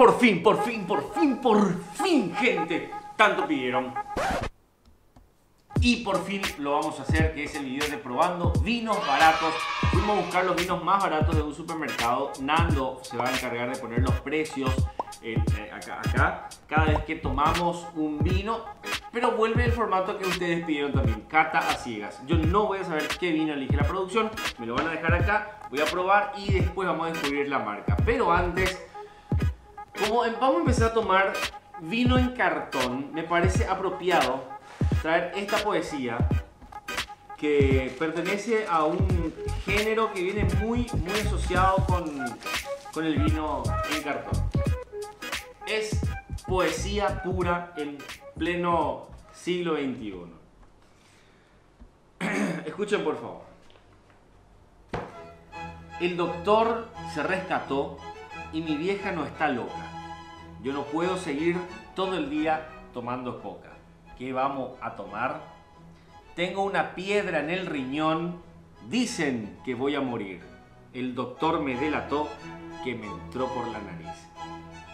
Por fin, por fin, por fin, por fin, gente. Tanto pidieron. Y por fin lo vamos a hacer, que es el video de probando vinos baratos. Fuimos a buscar los vinos más baratos de un supermercado. Nando se va a encargar de poner los precios eh, acá, acá, cada vez que tomamos un vino. Pero vuelve el formato que ustedes pidieron también, cata a ciegas. Yo no voy a saber qué vino elige la producción, me lo van a dejar acá, voy a probar y después vamos a descubrir la marca. Pero antes, como vamos a empezar a tomar vino en cartón, me parece apropiado traer esta poesía que pertenece a un género que viene muy, muy asociado con, con el vino en cartón. Es poesía pura en pleno siglo XXI. Escuchen por favor. El doctor se rescató y mi vieja no está loca. Yo no puedo seguir todo el día tomando coca. ¿Qué vamos a tomar? Tengo una piedra en el riñón. Dicen que voy a morir. El doctor me delató que me entró por la nariz.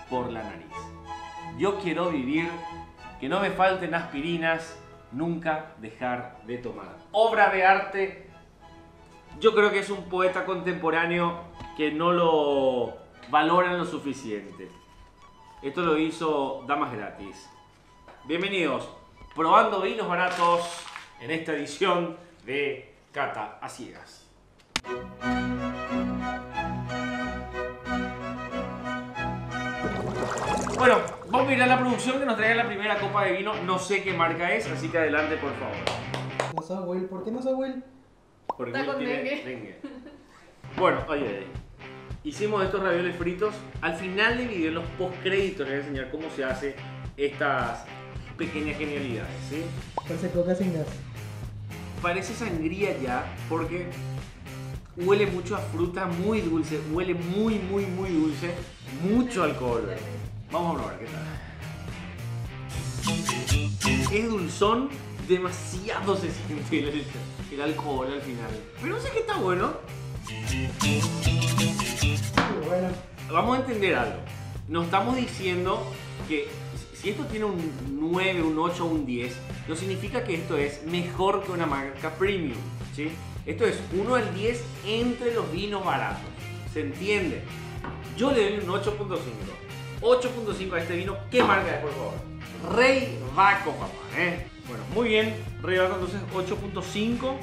Por la nariz. Yo quiero vivir, que no me falten aspirinas, nunca dejar de tomar. Obra de arte. Yo creo que es un poeta contemporáneo que no lo valoran lo suficiente. Esto lo hizo Damas Gratis. Bienvenidos, probando vinos baratos en esta edición de Cata a Ciegas. Bueno, vamos a mirar la producción que nos traiga la primera copa de vino. No sé qué marca es, así que adelante, por favor. No Will, ¿por qué no? Porque Está con tiene dengue. dengue. Bueno, oye, oye. Hicimos estos ravioles fritos. Al final del video, en los postcréditos, les voy a enseñar cómo se hace estas pequeñas genialidades, ¿sí? Parece coca sin gas. Parece sangría ya, porque huele mucho a fruta muy dulce, huele muy, muy, muy dulce, mucho alcohol. Vamos a probar qué tal. Es dulzón, demasiado se siente el, el alcohol al final. Pero no sé qué está bueno. Bueno. Vamos a entender algo. No estamos diciendo que si esto tiene un 9, un 8 o un 10, no significa que esto es mejor que una marca premium. ¿sí? Esto es 1 al 10 entre los vinos baratos. ¿Se entiende? Yo le doy un 8.5. 8.5 a este vino. ¿Qué marca es, por favor? Rey Vaco, papá. ¿eh? Bueno, muy bien. Rey Vaco, entonces 8.5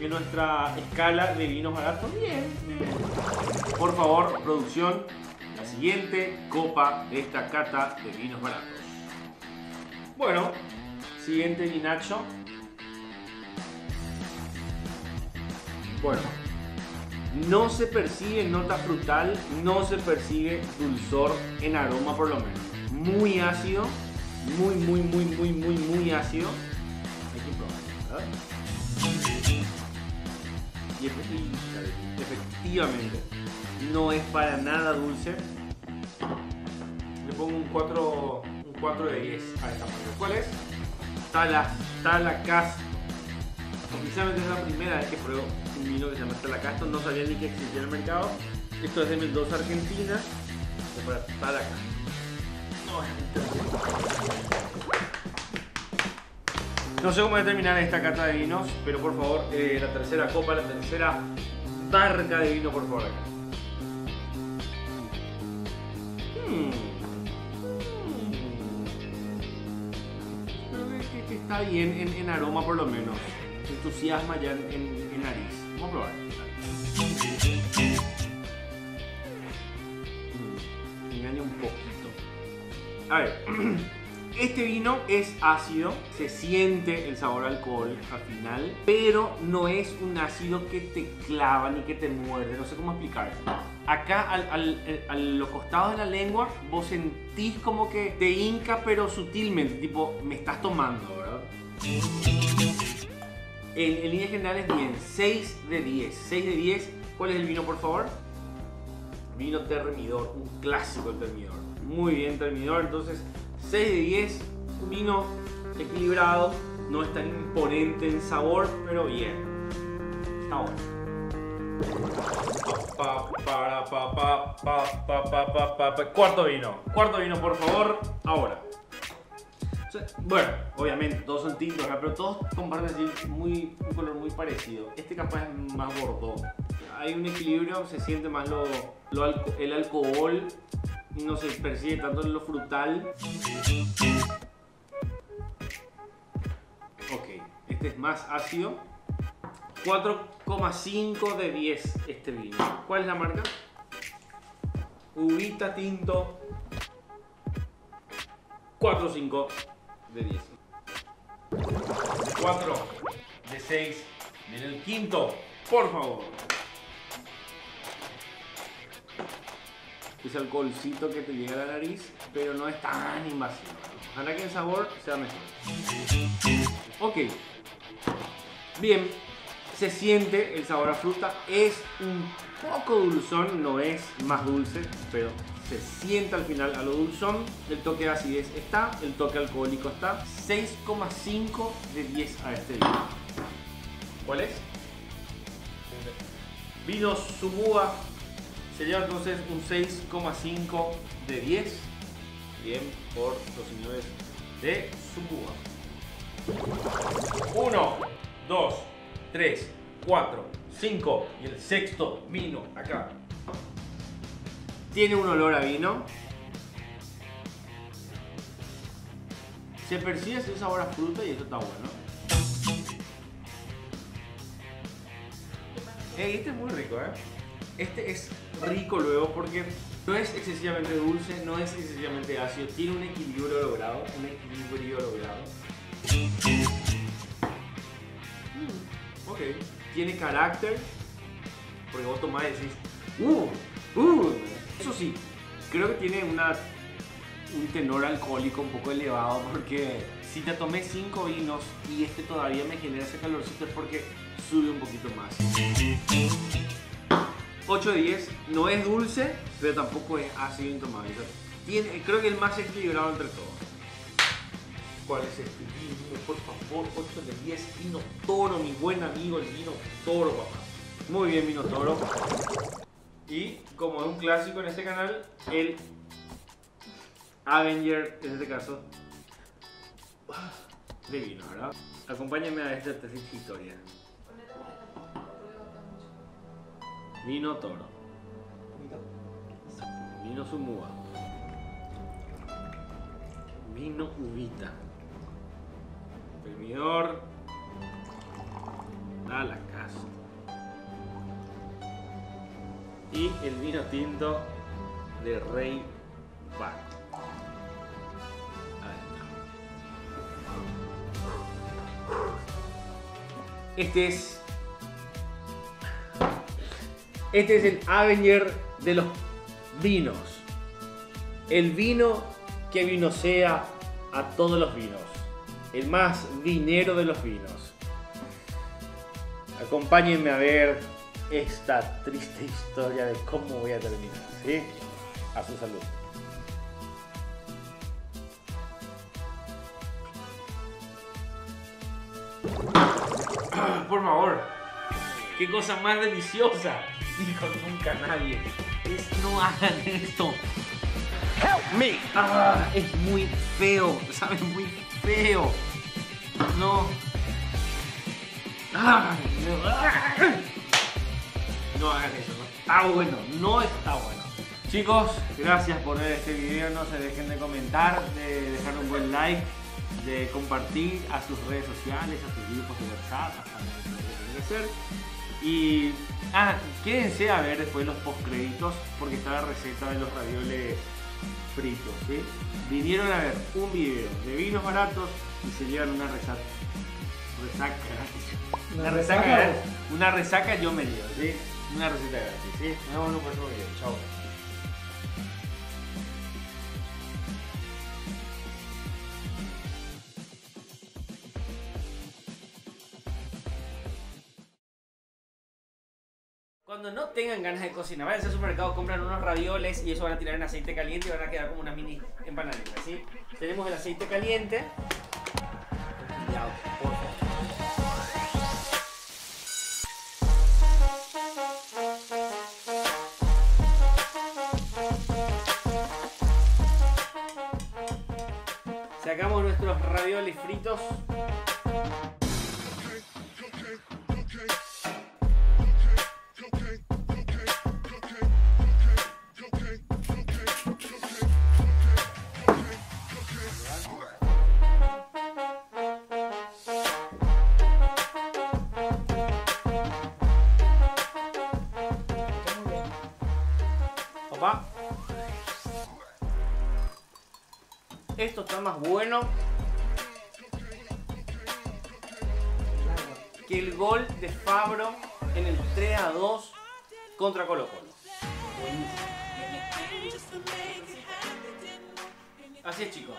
en nuestra escala de vinos baratos. Bien, bien. Por favor, producción, la siguiente copa de esta cata de vinos baratos. Bueno, siguiente vinacho. Bueno, no se percibe nota frutal, no se percibe dulzor en aroma por lo menos. Muy ácido, muy, muy, muy, muy, muy, muy ácido. Hay que probar, ¿verdad? Y efectivamente, no es para nada dulce. Le pongo un 4, un 4 de 10 a esta marca. ¿Cuál es? Tala, Talacas. Oficialmente es la primera vez que pruebo un vino que se llama Talacasto. No sabía ni que existía en el mercado. Esto es de Mendoza, Argentina. Para Talacas. No sé cómo voy terminar esta cata de vinos, pero por favor, eh, la tercera copa, la tercera barca de vino, por favor, acá. Hmm. Creo que, está bien en, aroma, por lo menos. Entusiasma ya en, nariz. Vamos a probar. Mm, engaña un poquito. A ver, este vino es ácido, se siente el sabor alcohol al final, pero no es un ácido que te clava ni que te muerde, no sé cómo explicar. Acá al, al- eh, a los costados de la lengua vos sentís como que te hinca pero sutilmente, tipo me estás tomando, ¿verdad? En, en líneas generales bien, 6 de 10, 6 de 10. ¿Cuál es el vino por favor? Vino Termidor, un clásico el Termidor. Muy bien Termidor, entonces 6 de 10, vino equilibrado, no es tan imponente en sabor, pero bien. Está bueno. Cuarto vino, cuarto vino por favor, ahora. Bueno, obviamente todos son tintos pero todos comparten así muy, un color muy parecido. Este capaz es más gordo. Hay un equilibrio, se siente más lo, el alcohol no se percibe tanto en lo frutal. Ok, este es más ácido. 4,5 de 10 este vino. ¿Cuál es la marca? Ubita Tinto. 4,5 de 10. 4 de 6. Viene el quinto, por favor. Ese alcoholcito que te llega a la nariz, pero no es tan invasivo. Ojalá que el sabor sea mejor. Ok. Bien. Se siente el sabor a fruta. Es un poco dulzón, no es más dulce, pero se siente al final a lo dulzón. El toque de acidez está, el toque alcohólico está. 6,5 de 10 a este vino. ¿Cuál es? Vino Sumúa se lleva entonces un 6,5 de 10. Bien, por los señores de Sumúa. 1, 2, 3, 4, 5 y el sexto vino acá. Tiene un olor a vino. Se percibe ese sabor a fruta y eso está bueno. Eh, este es muy rico, ¿eh? Este es rico luego porque no es excesivamente dulce, no es excesivamente ácido, tiene un equilibrio logrado, un equilibrio logrado. Mm, ok, tiene carácter, porque vos tomás y decís, uh, uh. Eso sí, creo que tiene una, un tenor alcohólico un poco elevado porque si te tomé 5 vinos y este todavía me genera ese calorcito es porque sube un poquito más. 8 de 10, no es dulce, pero tampoco es ácido intomable. Tiene, creo que el más equilibrado entre todos. ¿Cuál es este vino? Por favor, 8 de 10, vino toro, mi buen amigo, el vino toro, papá. Muy bien, vino toro. Y como es un clásico en este canal, el Avenger, en este caso, de vino, ¿verdad? Acompáñenme a esta historia. Vino toro. Vino sumúa. Vino ubita. Premidor. A la casa. Y el vino tinto de Rey está. Este es este es el Avenger de los vinos. El vino que vinosea a todos los vinos. El más vinero de los vinos. Acompáñenme a ver esta triste historia de cómo voy a terminar. ¿sí? A su salud. Por favor. Qué cosa más deliciosa. Dijo nunca nadie. Es, no hagan esto. Help me! Ah, es muy feo. Sabe muy feo. No. Ah, no. Ah. No hagan eso. No está bueno. No está bueno. Chicos, gracias por ver este video. No se dejen de comentar, de dejar un buen like, de compartir a sus redes sociales, a sus grupos de WhatsApp, donde lo que hacer. Y ah, quédense a ver después los postcréditos porque está la receta de los ravioles fritos. ¿sí? Vinieron a ver un video de vinos baratos y se llevan una resaca. Resaca. Una resaca. Una resaca yo me llevo, ¿sí? Una receta gratis, ¿sí? Nos vemos en un próximo video. Chao. Cuando no tengan ganas de cocinar, vayan al supermercado, compran unos ravioles y eso van a tirar en aceite caliente y van a quedar como unas mini empanaditas, ¿sí? Tenemos el aceite caliente. Cuidado, por favor. Sacamos nuestros ravioles fritos. Papá. Esto está más bueno que el gol de Fabro en el 3 a 2 contra Colo Colo. Así es chicos,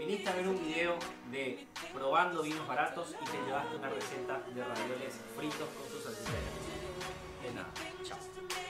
viniste a ver un video de probando vinos baratos y te llevaste una receta de ravioles fritos con sus salchichas. De nada, chao.